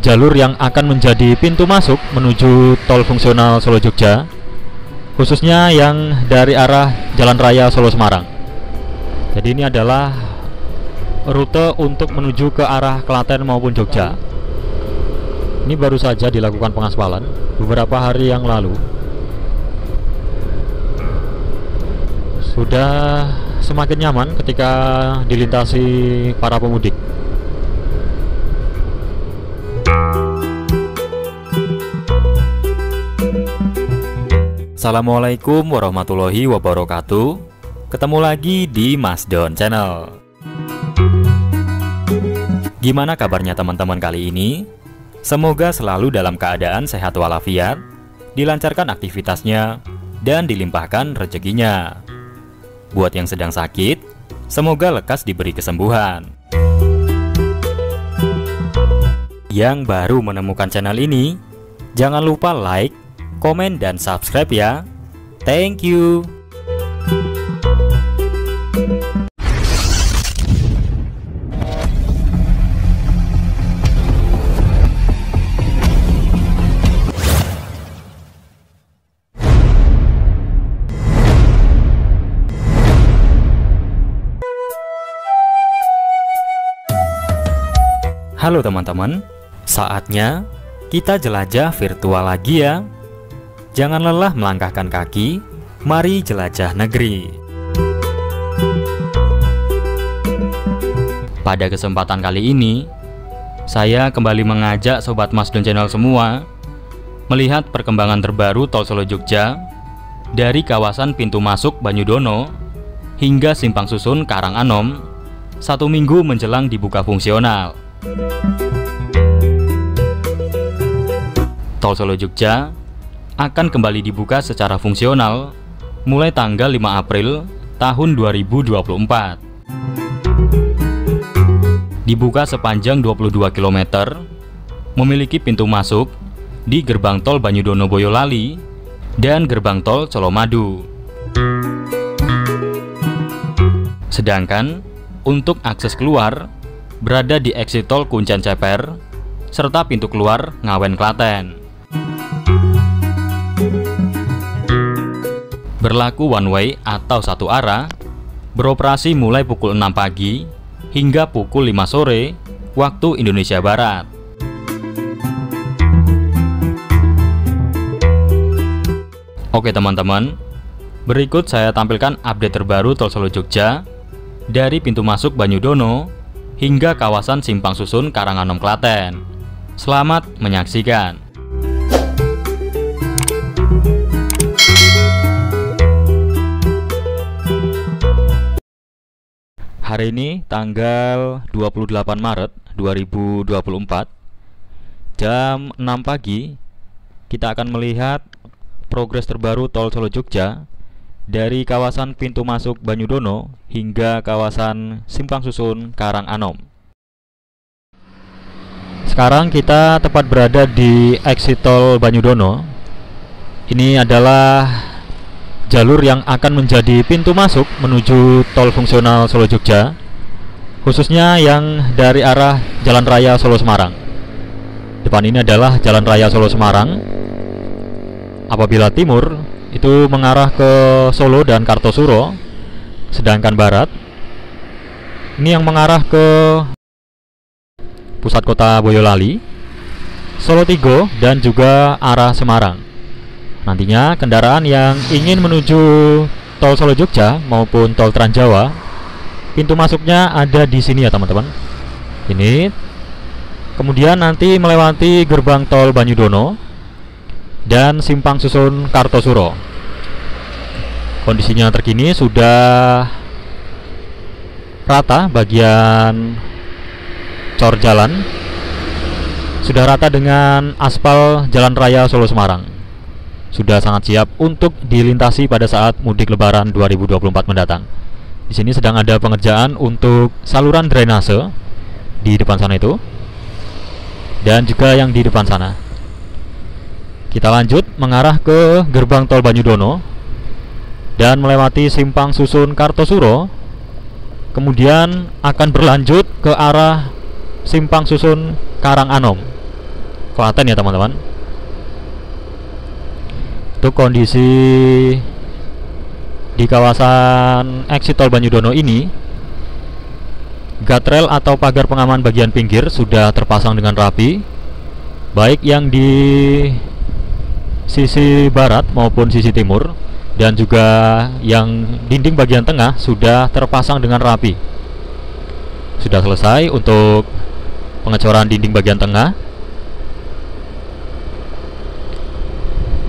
jalur yang akan menjadi pintu masuk menuju tol fungsional Solo Jogja khususnya yang dari arah Jalan Raya Solo Semarang. Jadi ini adalah rute untuk menuju ke arah Klaten maupun Jogja. Ini baru saja dilakukan pengaspalan beberapa hari yang lalu. Sudah semakin nyaman ketika dilintasi para pemudik. Assalamualaikum warahmatullahi wabarakatuh. Ketemu lagi di Mas Don Channel. Gimana kabarnya teman-teman kali ini? Semoga selalu dalam keadaan sehat walafiat, dilancarkan aktivitasnya, dan dilimpahkan rezekinya. Buat yang sedang sakit, semoga lekas diberi kesembuhan. Yang baru menemukan channel ini, jangan lupa like, komen, dan subscribe ya. Thank you. Halo teman-teman, saatnya kita jelajah virtual lagi ya. Jangan lelah melangkahkan kaki, mari jelajah negeri. Pada kesempatan kali ini, saya kembali mengajak Sobat Mas dan Channel semua melihat perkembangan terbaru Tol Solo Jogja dari kawasan pintu masuk Banyudono hingga simpang susun Karanganom satu minggu menjelang dibuka fungsional. Tol Solo Jogja akan kembali dibuka secara fungsional mulai tanggal 5 April tahun 2024. Dibuka sepanjang 22 km, memiliki pintu masuk di gerbang tol Banyudono Boyolali dan gerbang tol Colomadu. Sedangkan untuk akses keluar berada di exit tol Kuncen Ceper serta pintu keluar Ngawen Klaten. Berlaku one way atau satu arah, beroperasi mulai pukul 6 pagi hingga pukul 5 sore waktu Indonesia Barat. Oke teman-teman, berikut saya tampilkan update terbaru Tol Solo Jogja dari pintu masuk Banyudono hingga kawasan Simpang Susun Karanganom Klaten. Selamat menyaksikan. Hari ini tanggal 28 Maret 2024 jam 6 pagi kita akan melihat progres terbaru tol Solo Jogja dari kawasan pintu masuk Banyudono hingga kawasan Simpang Susun Karanganom. Sekarang kita tepat berada di exit tol Banyudono. Ini adalah jalur yang akan menjadi pintu masuk menuju tol fungsional Solo Jogja, khususnya yang dari arah Jalan Raya Solo Semarang. Depan ini adalah Jalan Raya Solo Semarang. Apabila timur itu mengarah ke Solo dan Kartosuro, sedangkan barat ini yang mengarah ke pusat kota Boyolali, Solo Tigo dan juga arah Semarang. Nantinya kendaraan yang ingin menuju tol Solo Jogja maupun tol Trans Jawa, pintu masuknya ada di sini ya teman-teman. Ini. Kemudian nanti melewati gerbang tol Banyudono dan simpang susun Kartosuro. Kondisinya terkini sudah rata bagian cor jalan sudah rata dengan aspal jalan raya Solo Semarang sudah sangat siap untuk dilintasi pada saat mudik lebaran 2024 mendatang. Di sini sedang ada pengerjaan untuk saluran drainase di depan sana itu dan juga yang di depan sana. Kita lanjut mengarah ke gerbang tol Banyudono dan melewati simpang susun Kartosuro. Kemudian akan berlanjut ke arah simpang susun Karanganom. Klaten ya teman-teman Untuk kondisi di kawasan exit tol Banyudono ini guardrail atau pagar pengaman bagian pinggir sudah terpasang dengan rapi baik yang di sisi barat maupun sisi timur dan juga yang dinding bagian tengah sudah terpasang dengan rapi. Sudah selesai untuk pengecoran dinding bagian tengah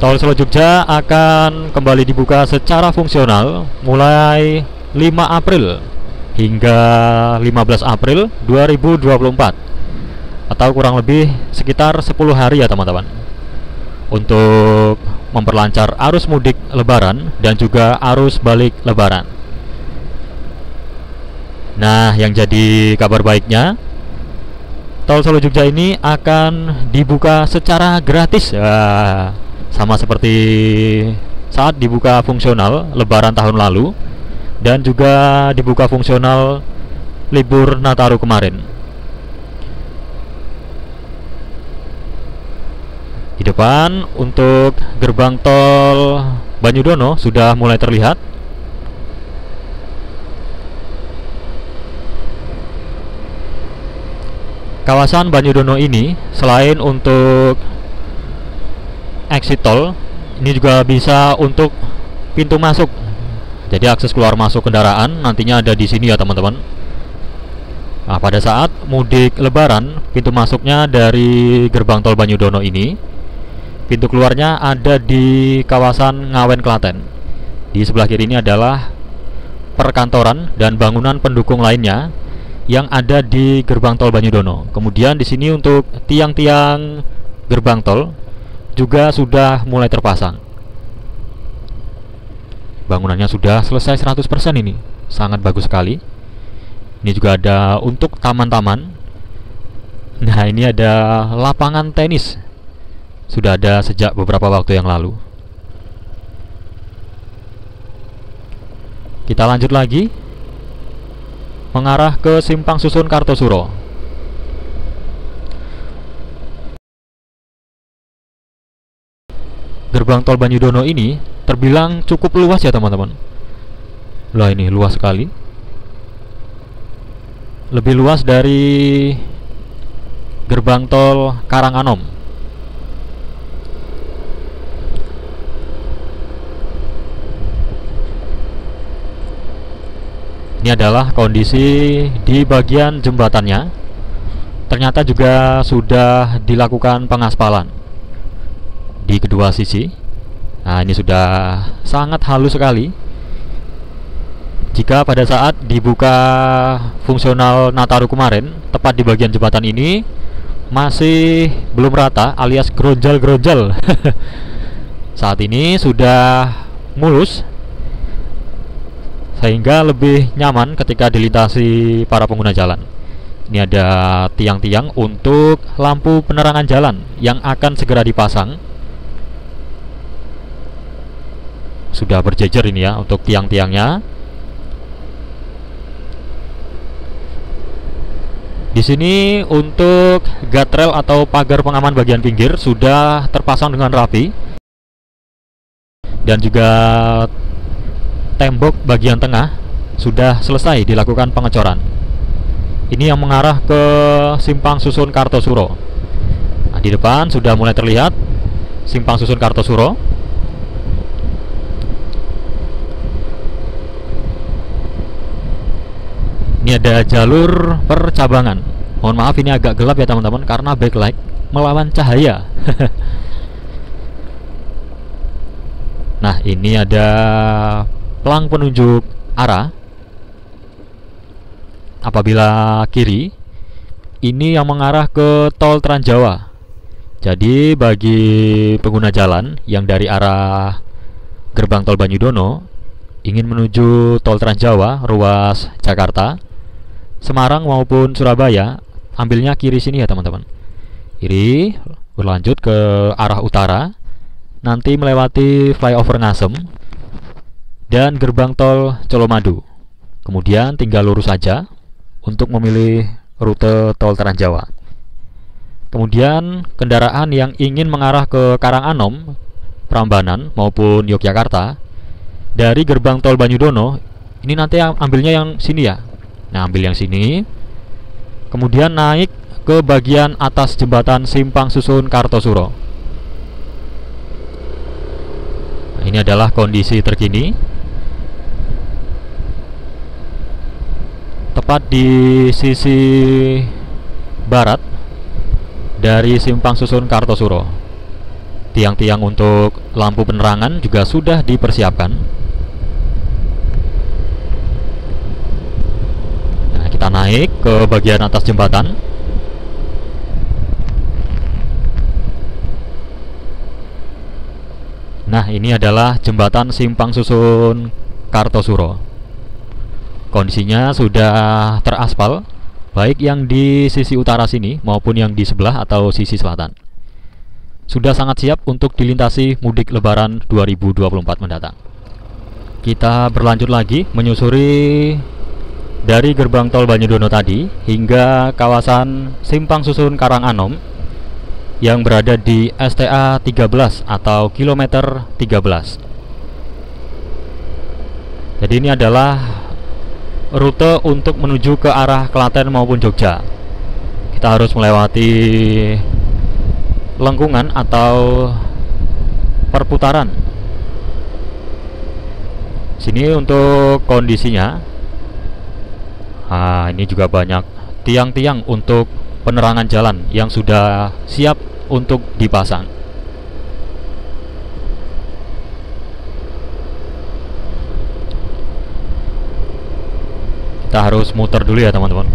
Tol Solo Jogja akan kembali dibuka secara fungsional mulai 5 April hingga 15 April 2024 atau kurang lebih sekitar 10 hari ya teman-teman. Untuk memperlancar arus mudik lebaran dan juga arus balik lebaran. Nah yang jadi kabar baiknya Tol Solo Jogja ini akan dibuka secara gratis. Ya sama seperti saat dibuka fungsional lebaran tahun lalu dan juga dibuka fungsional libur Nataru kemarin. Di depan untuk gerbang tol Banyudono sudah mulai terlihat. Kawasan Banyudono ini selain untuk exit tol ini juga bisa untuk pintu masuk. Jadi akses keluar masuk kendaraan nantinya ada di sini ya teman-teman. Nah pada saat mudik lebaran pintu masuknya dari gerbang tol Banyudono ini pintu keluarnya ada di kawasan Ngawen Klaten. Di sebelah kiri ini adalah perkantoran dan bangunan pendukung lainnya yang ada di gerbang tol Banyudono. Kemudian di sini untuk tiang-tiang gerbang tol juga sudah mulai terpasang. Bangunannya sudah selesai 100% ini. Sangat bagus sekali. Ini juga ada untuk taman-taman. Nah, ini ada lapangan tenis. Sudah ada sejak beberapa waktu yang lalu. Kita lanjut lagi mengarah ke Simpang Susun Kartosuro. Gerbang tol Banyudono ini terbilang cukup luas ya teman-teman. Lah ini luas sekali. Lebih luas dari gerbang tol Karanganom. Ini adalah kondisi di bagian jembatannya. Ternyata juga sudah dilakukan pengaspalan di kedua sisi. Nah, ini sudah sangat halus sekali. Jika pada saat dibuka fungsional Nataru kemarin, tepat di bagian jembatan ini masih belum rata alias grojal-grojal. saat ini sudah mulus sehingga lebih nyaman ketika dilintasi para pengguna jalan. Ini ada tiang-tiang untuk lampu penerangan jalan yang akan segera dipasang sudah berjejer ini ya untuk tiang-tiangnya. Di sini untuk guardrail atau pagar pengaman bagian pinggir sudah terpasang dengan rapi dan juga tembok bagian tengah sudah selesai dilakukan pengecoran. Ini yang mengarah ke simpang susun Kartosuro. Nah, di depan sudah mulai terlihat simpang susun Kartosuro. Ini ada jalur percabangan. Mohon maaf ini agak gelap ya teman-teman karena backlight melawan cahaya. nah, ini ada pelang penunjuk arah. Apabila kiri, ini yang mengarah ke tol Transjawa. Jadi bagi pengguna jalan yang dari arah gerbang tol Banyudono ingin menuju tol Transjawa ruas Jakarta Semarang maupun Surabaya ambilnya kiri sini ya teman-teman. Kiri berlanjut ke arah utara. Nanti melewati flyover Ngasem dan gerbang tol Colomadu. Kemudian tinggal lurus saja untuk memilih rute tol Trans Jawa Kemudian kendaraan yang ingin mengarah ke Karanganom, Prambanan maupun Yogyakarta dari gerbang tol Banyudono ini nanti ambilnya yang sini ya. Nah, ambil yang sini. Kemudian naik ke bagian atas jembatan Simpang Susun Kartosuro. Nah, ini adalah kondisi terkini. Tepat di sisi barat dari Simpang Susun Kartosuro. Tiang-tiang untuk lampu penerangan juga sudah dipersiapkan. Nah, kita naik ke bagian atas jembatan. Nah, ini adalah jembatan Simpang Susun Kartosuro. Kondisinya sudah teraspal baik yang di sisi utara sini maupun yang di sebelah atau sisi selatan. Sudah sangat siap untuk dilintasi mudik lebaran 2024 mendatang. Kita berlanjut lagi menyusuri dari gerbang tol Banyudono tadi hingga kawasan Simpang Susun Karanganom yang berada di STA 13 atau kilometer 13. Jadi ini adalah rute untuk menuju ke arah Klaten maupun Jogja. Kita harus melewati lengkungan atau perputaran. Sini untuk kondisinya. Nah, ini juga banyak tiang-tiang untuk penerangan jalan yang sudah siap untuk dipasang. kita harus muter dulu ya teman-teman.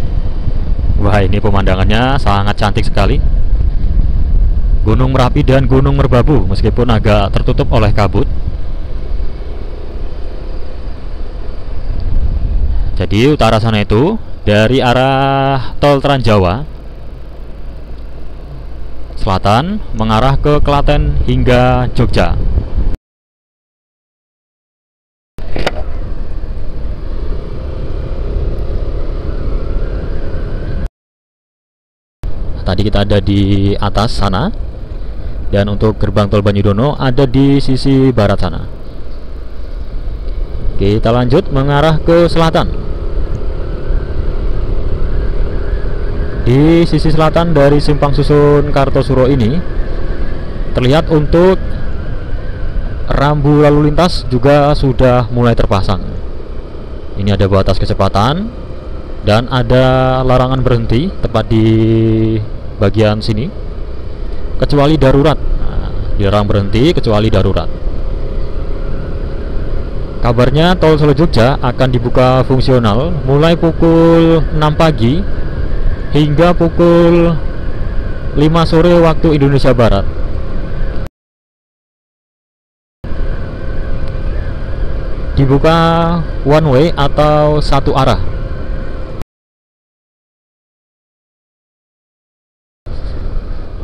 Wah ini pemandangannya sangat cantik sekali. Gunung Merapi dan Gunung Merbabu meskipun agak tertutup oleh kabut jadi utara sana itu dari arah tol Trans Jawa selatan mengarah ke Klaten hingga Jogja Tadi kita ada di atas sana dan untuk gerbang tol Banyudono ada di sisi barat sana. Kita lanjut mengarah ke selatan. Di sisi selatan dari simpang susun Kartosuro ini terlihat untuk rambu lalu lintas juga sudah mulai terpasang. Ini ada batas kecepatan dan ada larangan berhenti tepat di bagian sini kecuali darurat nah, dilarang berhenti kecuali darurat kabarnya tol Solo Jogja akan dibuka fungsional mulai pukul 6 pagi hingga pukul 5 sore waktu Indonesia Barat. Dibuka one way atau satu arah?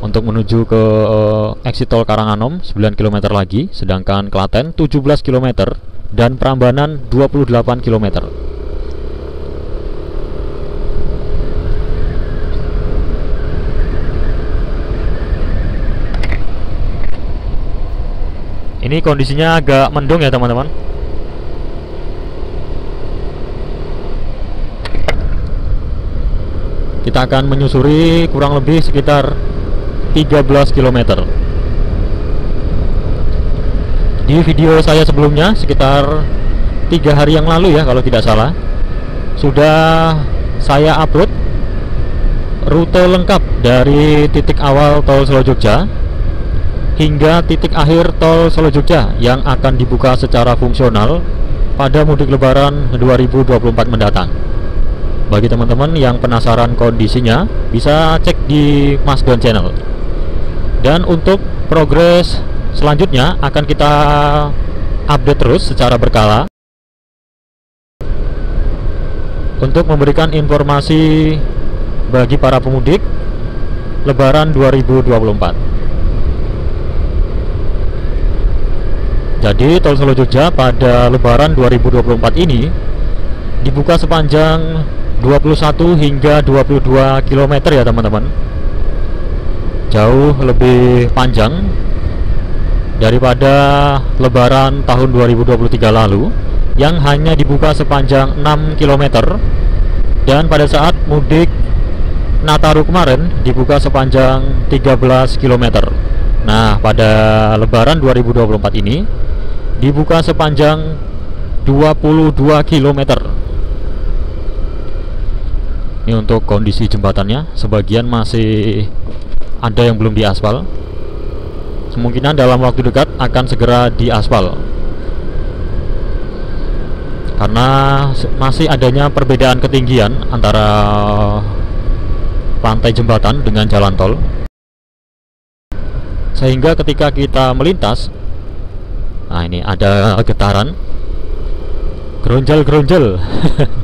Untuk menuju ke uh, exit tol Karanganom 9 km lagi sedangkan Klaten 17 km dan Prambanan 28 km ini kondisinya agak mendung ya teman-teman. Kita akan menyusuri kurang lebih sekitar 13 km di video saya sebelumnya sekitar tiga hari yang lalu ya kalau tidak salah sudah saya upload rute lengkap dari titik awal tol Solo Jogja hingga titik akhir tol Solo Jogja yang akan dibuka secara fungsional pada mudik lebaran 2024 mendatang. Bagi teman-teman yang penasaran kondisinya bisa cek di Mas Don Channel. Dan untuk progres selanjutnya akan kita update terus secara berkala. Untuk memberikan informasi bagi para pemudik Lebaran 2024 jadi Tol Solo Jogja pada Lebaran 2024 ini dibuka sepanjang 21 hingga 22 km ya teman-teman. Jauh lebih panjang daripada lebaran tahun 2023 lalu yang hanya dibuka sepanjang 6 km dan pada saat mudik Nataru kemarin dibuka sepanjang 13 km nah pada lebaran 2024 ini dibuka sepanjang 22 km ini untuk kondisi jembatannya. Sebagian masih ada yang belum diaspal. Kemungkinan dalam waktu dekat akan segera diaspal. Karena masih adanya perbedaan ketinggian antara lantai jembatan dengan jalan tol. Sehingga ketika kita melintas nah ini ada getaran. Geronjal-geronjal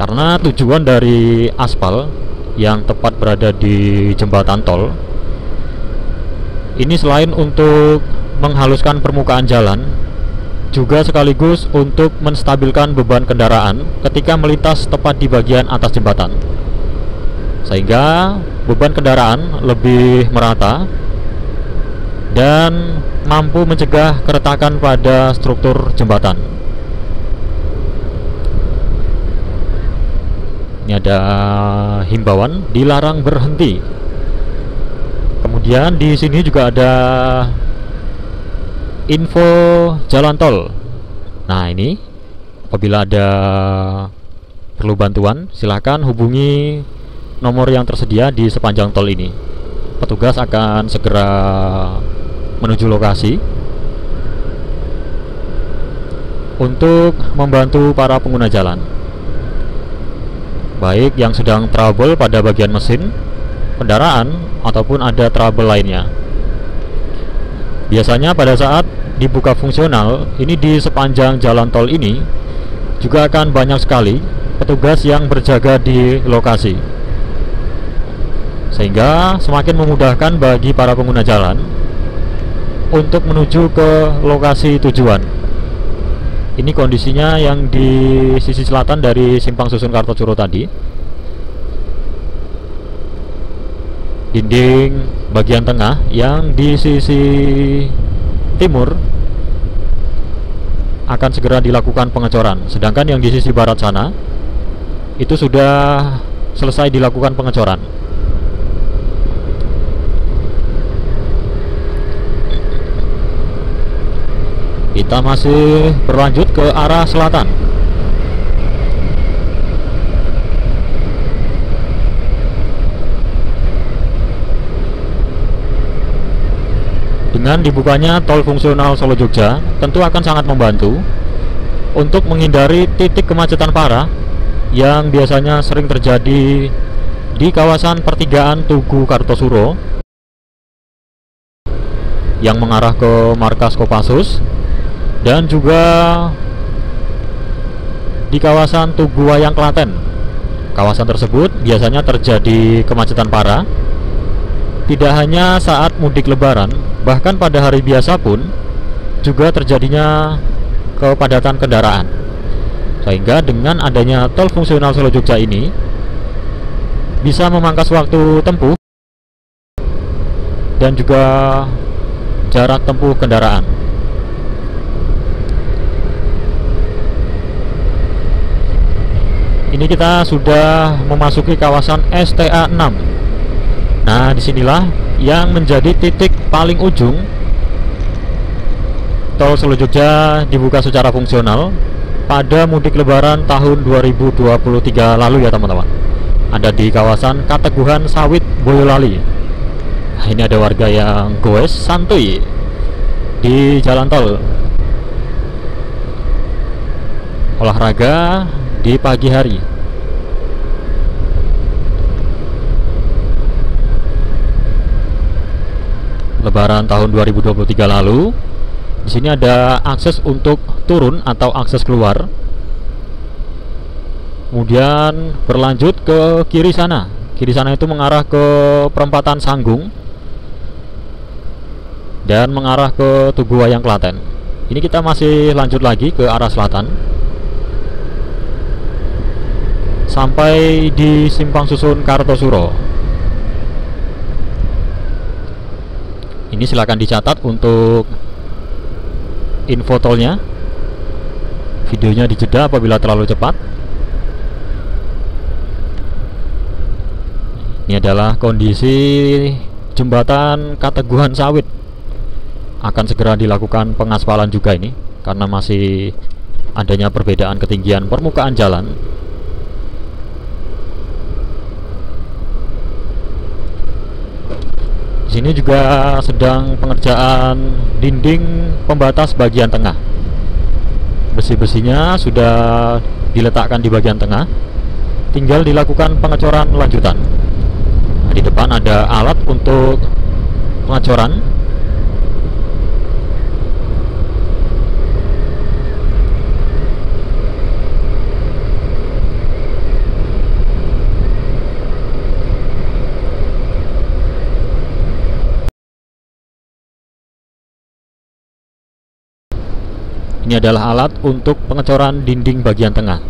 karena tujuan dari aspal yang tepat berada di jembatan tol ini selain untuk menghaluskan permukaan jalan juga sekaligus untuk menstabilkan beban kendaraan ketika melintas tepat di bagian atas jembatan. Sehingga beban kendaraan lebih merata dan mampu mencegah keretakan pada struktur jembatan. Ini ada himbauan dilarang berhenti. Kemudian di sini juga ada info jalan tol. Nah ini apabila ada perlu bantuan silahkan hubungi nomor yang tersedia di sepanjang tol ini. Petugas akan segera menuju lokasi. Untuk membantu para pengguna jalan. Baik yang sedang trouble pada bagian mesin kendaraan ataupun ada trouble lainnya. Biasanya pada saat dibuka fungsional, ini di sepanjang jalan tol ini juga akan banyak sekali petugas yang berjaga di lokasi. Sehingga semakin memudahkan bagi para pengguna jalan untuk menuju ke lokasi tujuan. Ini kondisinya yang di sisi selatan dari Simpang Susun Kartosuro tadi. Dinding bagian tengah yang di sisi timur akan segera dilakukan pengecoran sedangkan yang di sisi barat sana itu sudah selesai dilakukan pengecoran kita masih berlanjut ke arah selatan. Dengan dibukanya tol fungsional Solo Jogja, tentu akan sangat membantu untuk menghindari titik kemacetan parah yang biasanya sering terjadi di kawasan pertigaan Tugu Kartosuro yang mengarah ke markas Kopassus dan juga di kawasan Tugu Wayang Klaten. Kawasan tersebut biasanya terjadi kemacetan parah tidak hanya saat mudik lebaran, bahkan pada hari biasa pun juga terjadinya kepadatan kendaraan. Sehingga dengan adanya tol fungsional Solo Jogja ini bisa memangkas waktu tempuh dan juga jarak tempuh kendaraan. Ini kita sudah memasuki kawasan STA 6 Nah, di sinilah yang menjadi titik paling ujung. Tol Solo Jogja dibuka secara fungsional pada mudik lebaran tahun 2023 lalu ya teman-teman. Ada di kawasan Kateguhan Sawit Boyolali. Nah, ini ada warga yang goes santuy di jalan tol. Olahraga di pagi hari Lebaran tahun 2023 lalu. Di sini ada akses untuk turun atau akses keluar. Kemudian berlanjut ke kiri sana. Kiri sana itu mengarah ke perempatan Sanggung dan mengarah ke Tugu Wayang Klaten. Ini kita masih lanjut lagi ke arah selatan sampai di simpang susun Kartosuro. Ini silahkan dicatat untuk info tolnya. Videonya dijeda apabila terlalu cepat. Ini adalah kondisi jembatan Kateguhan Sawit. Akan segera dilakukan pengaspalan juga ini karena masih adanya perbedaan ketinggian permukaan jalan. Di sini juga sedang pengerjaan dinding pembatas bagian tengah. Besi-besinya sudah diletakkan di bagian tengah. Tinggal dilakukan pengecoran lanjutan. Nah, di depan ada alat untuk pengecoran Ini adalah alat untuk pengecoran dinding bagian tengah.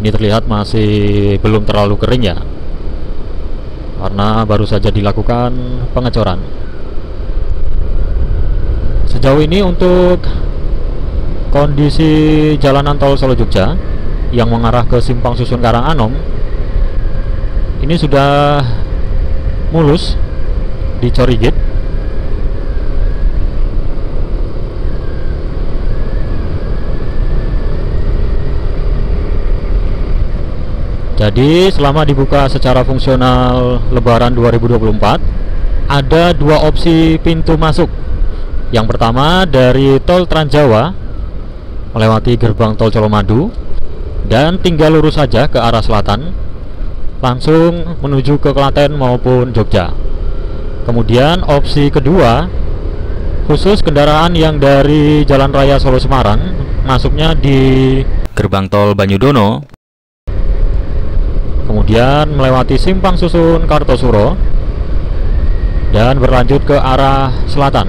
Ini terlihat masih belum terlalu kering ya. Karena baru saja dilakukan pengecoran. Sejauh ini untuk kondisi jalanan tol Solo Jogja yang mengarah ke Simpang Susun Karanganom ini sudah mulus di Jadi selama dibuka secara fungsional Lebaran 2024 ada dua opsi pintu masuk. Yang pertama dari tol Transjawa melewati gerbang tol Colomadu dan tinggal lurus saja ke arah selatan langsung menuju ke Klaten maupun Jogja. Kemudian opsi kedua khusus kendaraan yang dari Jalan Raya Solo Semarang masuknya di gerbang tol Banyudono kemudian melewati simpang susun Kartosuro dan berlanjut ke arah selatan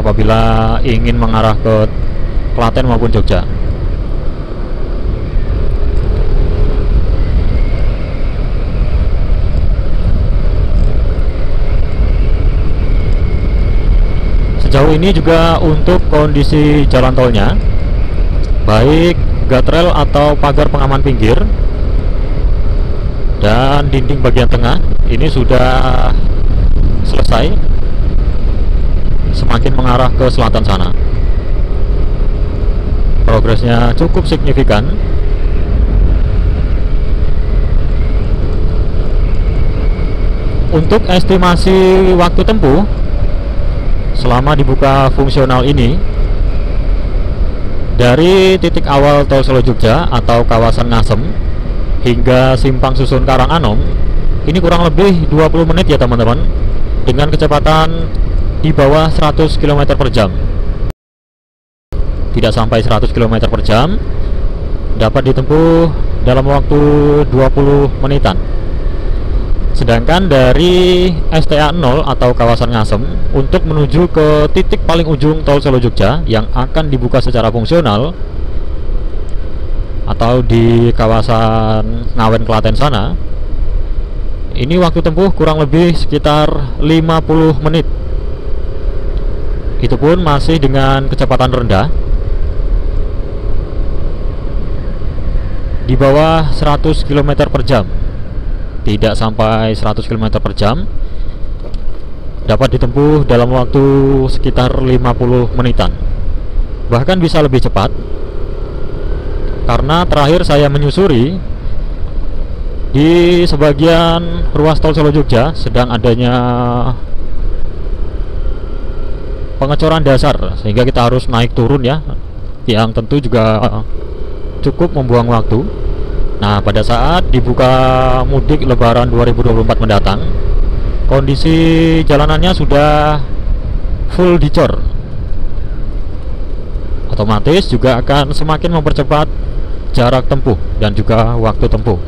apabila ingin mengarah ke Klaten maupun Jogja. Sejauh ini juga untuk kondisi jalan tolnya baik guardrail atau pagar pengaman pinggir dan dinding bagian tengah ini sudah selesai. Semakin mengarah ke selatan sana. Progresnya cukup signifikan. Untuk estimasi waktu tempuh selama dibuka fungsional ini dari titik awal tol Solo Jogja atau kawasan Ngasem hingga simpang susun Karanganom ini kurang lebih 20 menit ya teman-teman dengan kecepatan di bawah 100 km per jam. Tidak sampai 100 km per jam dapat ditempuh dalam waktu 20 menitan. Sedangkan dari STA 0 atau kawasan Ngasem untuk menuju ke titik paling ujung tol Solo Jogja yang akan dibuka secara fungsional atau di kawasan Ngawen Klaten sana ini waktu tempuh kurang lebih sekitar 50 menit. Itu pun masih dengan kecepatan rendah. Di bawah 100 km per jam. Tidak sampai 100 km per jam. Dapat ditempuh dalam waktu sekitar 50 menitan. Bahkan bisa lebih cepat karena terakhir saya menyusuri di sebagian ruas tol Solo Jogja sedang adanya pengecoran dasar sehingga kita harus naik turun ya. Yang tentu juga cukup membuang waktu. Nah pada saat dibuka mudik lebaran 2024 mendatang kondisi jalanannya sudah full dicor. Otomatis juga akan semakin mempercepat jarak tempuh dan juga waktu tempuh.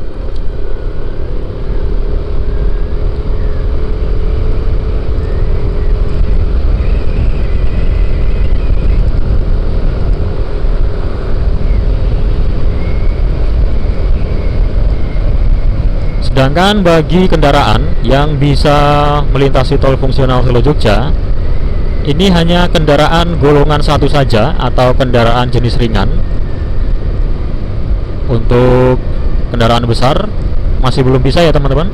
Sedangkan bagi kendaraan yang bisa melintasi tol fungsional Solo Jogja ini hanya kendaraan golongan satu saja atau kendaraan jenis ringan untuk kendaraan besar masih belum bisa ya teman-teman?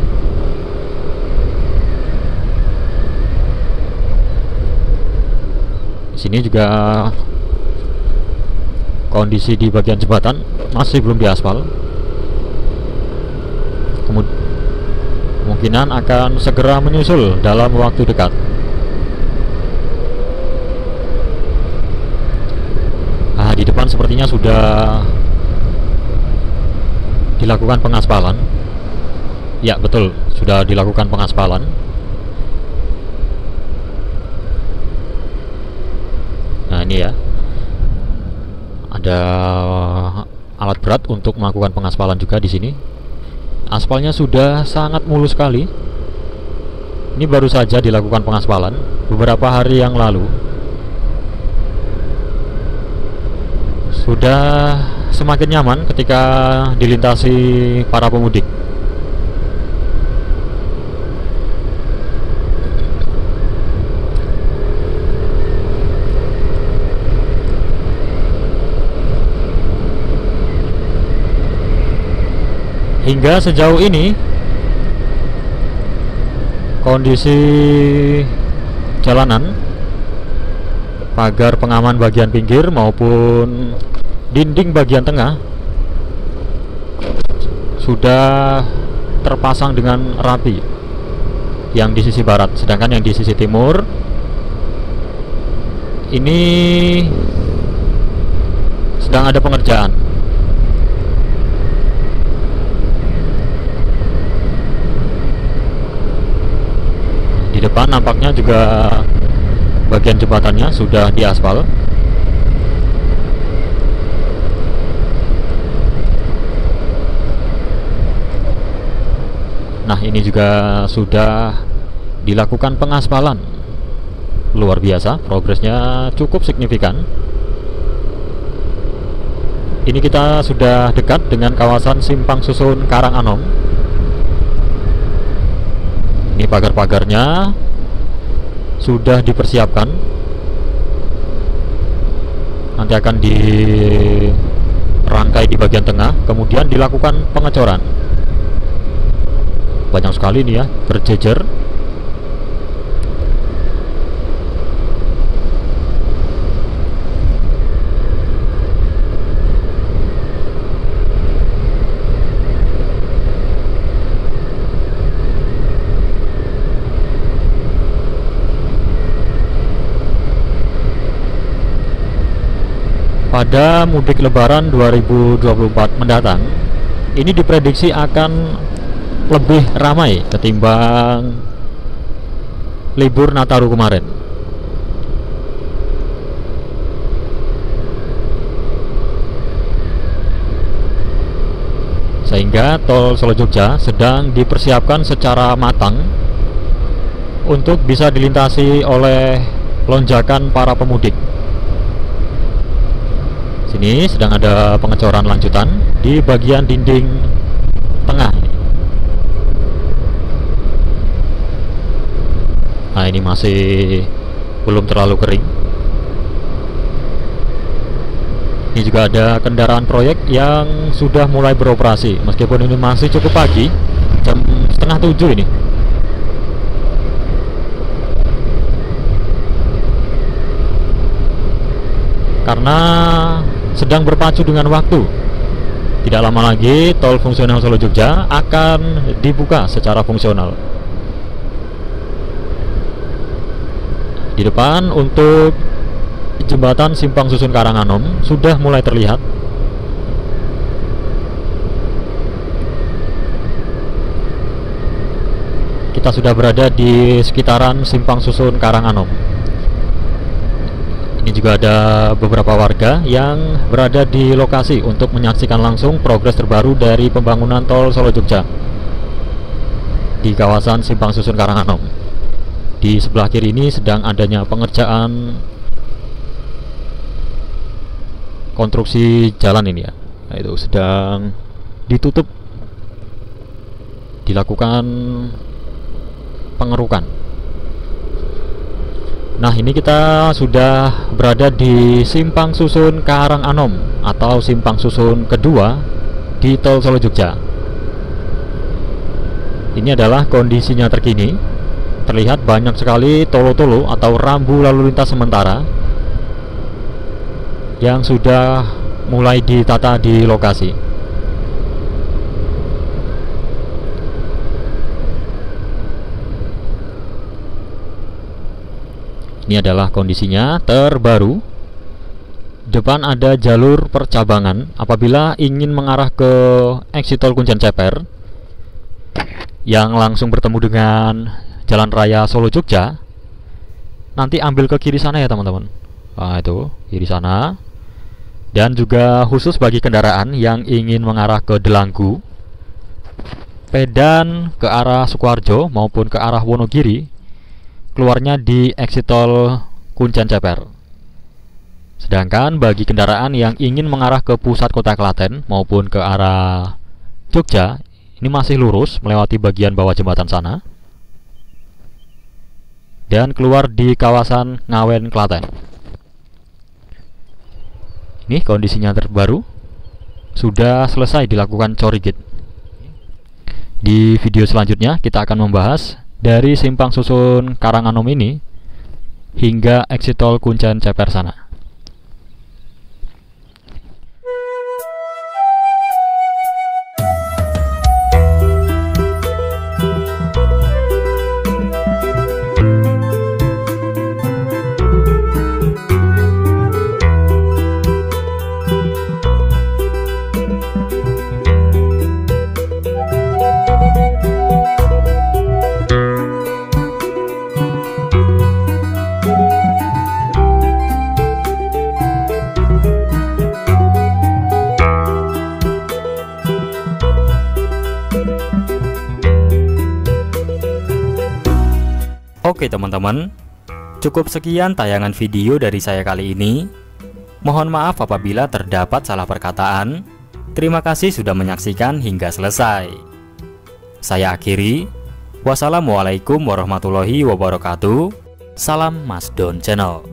Sini juga kondisi di bagian jembatan masih belum diaspal. Kemungkinan akan segera menyusul dalam waktu dekat. Nah di depan sepertinya sudah dilakukan pengaspalan. Ya betul sudah dilakukan pengaspalan. Nah ini ya. Ada alat berat untuk melakukan pengaspalan juga di sini. Aspalnya sudah sangat mulus sekali. Ini baru saja dilakukan pengaspalan beberapa hari yang lalu. Sudah semakin nyaman ketika dilintasi para pemudik. Hingga sejauh ini kondisi jalanan pagar pengaman bagian pinggir maupun dinding bagian tengah sudah terpasang dengan rapi yang di sisi barat sedangkan yang di sisi timur ini sedang ada pengerjaan. Di depan nampaknya juga bagian jembatannya sudah diaspal Nah ini juga sudah dilakukan pengaspalan. Luar biasa progresnya cukup signifikan. Ini kita sudah dekat dengan kawasan Simpang Susun Karanganom Ini pagar-pagarnya sudah dipersiapkan. Nanti akan dirangkai di bagian tengah Kemudian dilakukan pengecoran banyak sekali nih ya berjejer. Pada mudik lebaran 2024 mendatang ini diprediksi akan lebih ramai ketimbang libur Nataru kemarin. Sehingga tol Solo Jogja sedang dipersiapkan secara matang untuk bisa dilintasi oleh lonjakan para pemudik. Sini sedang ada pengecoran lanjutan di bagian dinding tengah Nah ini masih belum terlalu kering. Ini juga ada kendaraan proyek yang sudah mulai beroperasi. Meskipun ini masih cukup pagi Jam setengah tujuh ini. Karena sedang berpacu dengan waktu. Tidak lama lagi tol fungsional Solo Jogja akan dibuka secara fungsional Di depan untuk jembatan Simpang Susun Karanganom sudah mulai terlihat. Kita sudah berada di sekitaran Simpang Susun Karanganom. Ini juga ada beberapa warga yang berada di lokasi untuk menyaksikan langsung progres terbaru dari pembangunan tol Solo Jogja di kawasan Simpang Susun Karanganom di sebelah kiri ini sedang adanya pengerjaan konstruksi jalan ini ya nah, itu sedang ditutup dilakukan pengerukan Nah ini kita sudah berada di simpang susun Karang Anom atau simpang susun kedua di Tol Solo Jogja. Ini adalah kondisinya terkini. Terlihat banyak sekali tolo-tolo atau rambu lalu lintas sementara yang sudah mulai ditata di lokasi. Ini adalah kondisinya terbaru. Depan ada jalur percabangan apabila ingin mengarah ke exit tol Kuncen Ceper yang langsung bertemu dengan Jalan Raya Solo Jogja. Nanti ambil ke kiri sana ya, teman-teman. Nah, itu kiri sana. Dan juga khusus bagi kendaraan yang ingin mengarah ke Delanggu, Pedan ke arah Sukoharjo maupun ke arah Wonogiri keluarnya di exit tol Kuncen Ceper. Sedangkan bagi kendaraan yang ingin mengarah ke pusat kota Klaten maupun ke arah Jogja, ini masih lurus melewati bagian bawah jembatan sana dan keluar di kawasan Ngawen Klaten. Ini kondisinya terbaru sudah selesai dilakukan corigit. Di video selanjutnya kita akan membahas dari simpang susun Karanganom ini hingga exit tol Kuncen Ceper sana. Oke teman-teman, cukup sekian tayangan video dari saya kali ini. Mohon maaf apabila terdapat salah perkataan. Terima kasih sudah menyaksikan hingga selesai. Saya akhiri. Wassalamualaikum warahmatullahi wabarakatuh. Salam Mas Don Channel.